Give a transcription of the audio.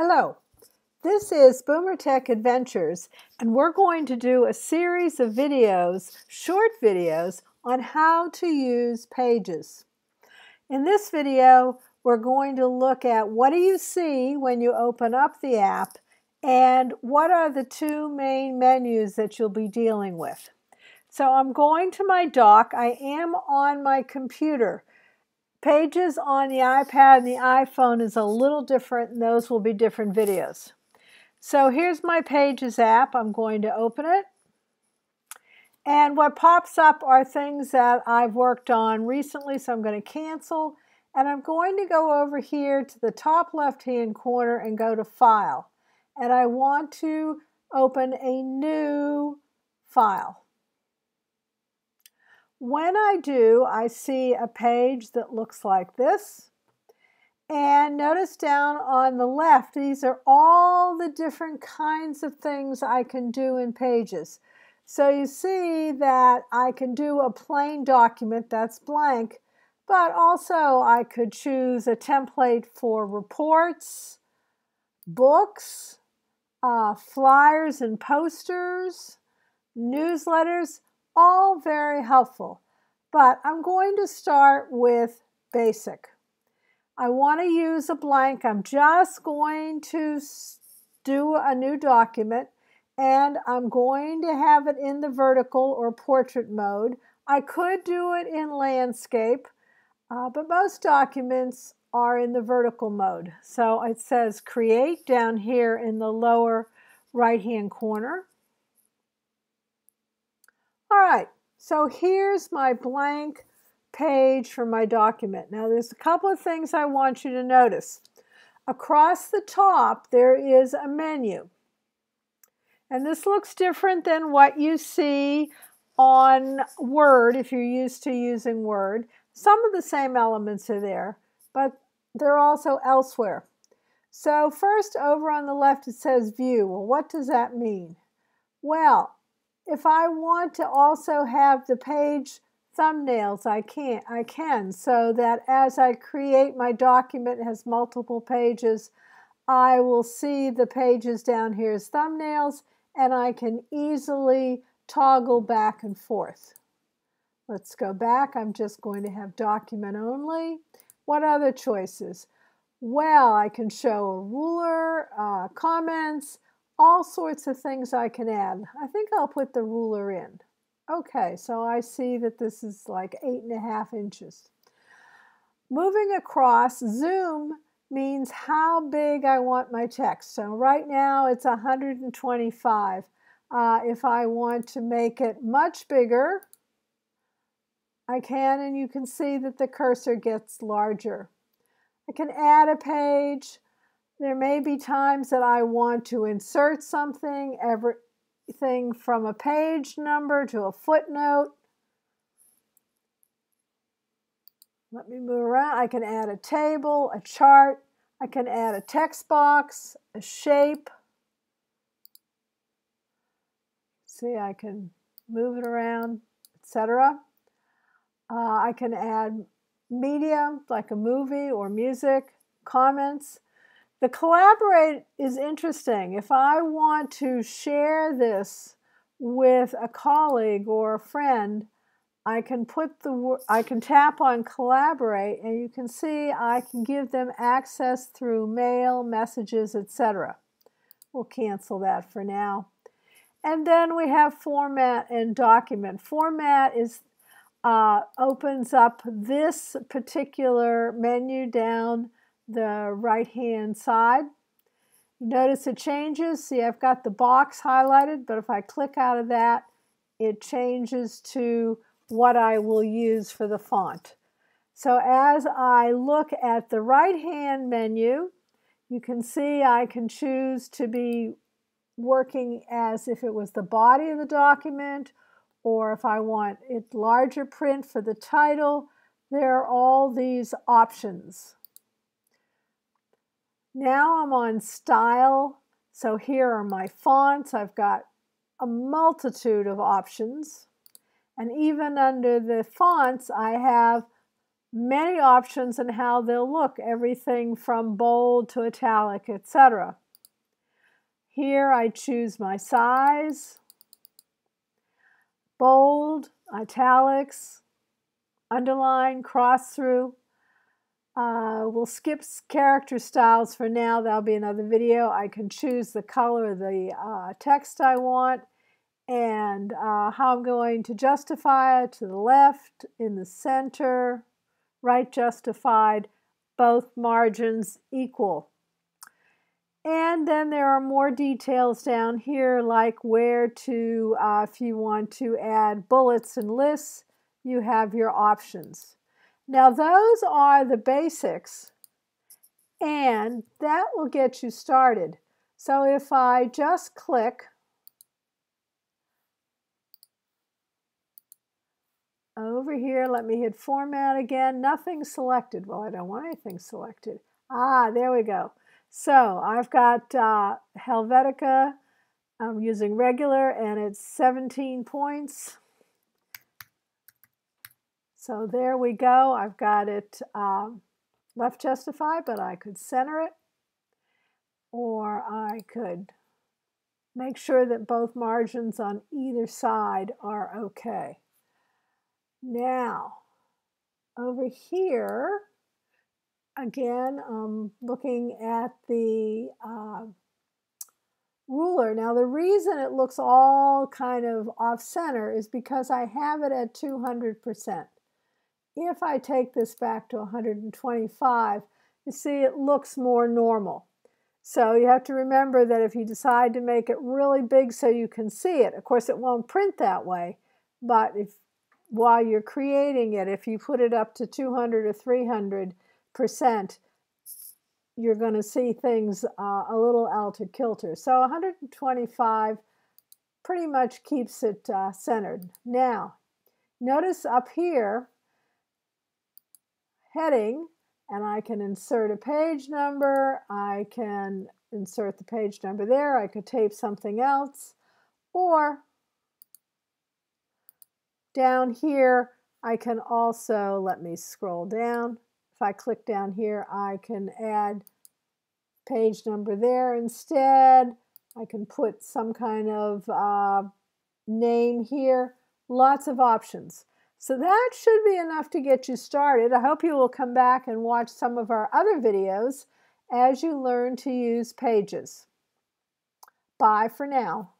Hello, this is Boomer Tech Adventures, and we're going to do a series of videos, short videos, on how to use Pages. In this video, we're going to look at what do you see when you open up the app and what are the two main menus that you'll be dealing with. So I'm going to my dock. I am on my computer. Pages on the iPad and the iPhone is a little different, and those will be different videos. So here's my Pages app. I'm going to open it. And what pops up are things that I've worked on recently, so I'm going to cancel. And I'm going to go over here to the top left-hand corner and go to File. And I want to open a new file. When I do, I see a page that looks like this. And notice down on the left, these are all the different kinds of things I can do in Pages. So you see that I can do a plain document that's blank, but also I could choose a template for reports, books, uh, flyers and posters, newsletters, all very helpful. But I'm going to start with basic. I want to use a blank. I'm just going to do a new document and I'm going to have it in the vertical or portrait mode. I could do it in landscape, uh, but most documents are in the vertical mode. So it says create down here in the lower right hand corner. All right, so here's my blank page for my document. Now there's a couple of things I want you to notice. Across the top there is a menu. And this looks different than what you see on Word if you're used to using Word. Some of the same elements are there, but they're also elsewhere. So first over on the left it says View. Well, what does that mean? Well, if I want to also have the page thumbnails, I can I can so that as I create my document has multiple pages, I will see the pages down here as thumbnails and I can easily toggle back and forth. Let's go back. I'm just going to have document only. What other choices? Well, I can show a ruler, uh, comments, all sorts of things I can add. I think I'll put the ruler in. Okay, so I see that this is like eight and a half inches. Moving across, zoom means how big I want my text. So right now it's 125. Uh, if I want to make it much bigger, I can, and you can see that the cursor gets larger. I can add a page. There may be times that I want to insert something, everything from a page number to a footnote. Let me move around. I can add a table, a chart. I can add a text box, a shape. See, I can move it around, etc. Uh, I can add media like a movie or music, comments. The collaborate is interesting. If I want to share this with a colleague or a friend, I can put the I can tap on collaborate and you can see I can give them access through mail, messages, etc. We'll cancel that for now. And then we have format and document. Format is uh, opens up this particular menu down the right hand side. Notice it changes. See, I've got the box highlighted, but if I click out of that, it changes to what I will use for the font. So as I look at the right hand menu, you can see I can choose to be working as if it was the body of the document or if I want it larger print for the title, there are all these options. Now I'm on style. So here are my fonts. I've got a multitude of options. And even under the fonts, I have many options in how they'll look, everything from bold to italic, etc. Here I choose my size, bold, italics, underline, cross through. Uh, we'll skip character styles for now. That'll be another video. I can choose the color of the uh, text I want and uh, how I'm going to justify it to the left, in the center, right justified, both margins equal. And then there are more details down here like where to, uh, if you want to add bullets and lists, you have your options. Now those are the basics and that will get you started. So if I just click over here, let me hit format again, nothing selected. Well, I don't want anything selected. Ah, there we go. So I've got uh, Helvetica. I'm using regular and it's 17 points. So there we go. I've got it um, left justified, but I could center it or I could make sure that both margins on either side are okay. Now, over here, again, I'm looking at the uh, ruler. Now, the reason it looks all kind of off-center is because I have it at 200%. If I take this back to 125, you see it looks more normal. So you have to remember that if you decide to make it really big so you can see it, of course it won't print that way, but if while you're creating it, if you put it up to 200 or 300 percent, you're going to see things uh, a little out of kilter. So 125 pretty much keeps it uh, centered. Now, notice up here, heading, and I can insert a page number. I can insert the page number there. I could tape something else, or down here, I can also, let me scroll down. If I click down here, I can add page number there instead. I can put some kind of uh, name here. Lots of options. So that should be enough to get you started. I hope you will come back and watch some of our other videos as you learn to use pages. Bye for now.